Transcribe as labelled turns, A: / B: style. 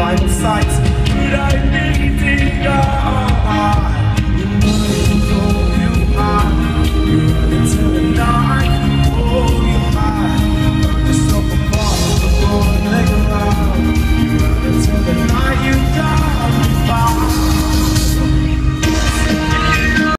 A: vital sites